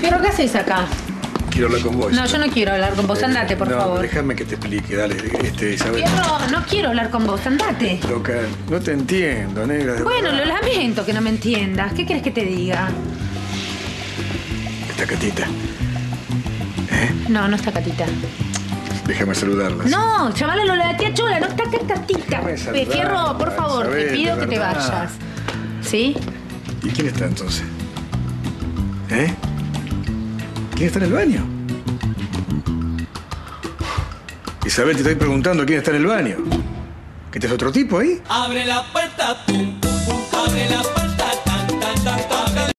Fierro, ¿qué haces acá? Quiero hablar con vos. No, yo no quiero hablar con vos. Andate, por no, favor. déjame que te explique, dale, este, Isabel. Fierro, no quiero hablar con vos. Andate. Loca, no te entiendo, negra. Bueno, lo lamento que no me entiendas. ¿Qué quieres que te diga? Esta catita, No, no está Catita. déjame saludarla. No, lo de la tía Chola, no está acá Catita. Eh, Fierro, por favor, te pido que te vayas. ¿Sí? ¿Y quién está entonces? ¿Eh? ¿Quién está en el baño? Isabel, te estoy preguntando quién está en el baño. ¿Que te es otro tipo ahí? Abre la puerta, pum, pum, pum, abre la puerta.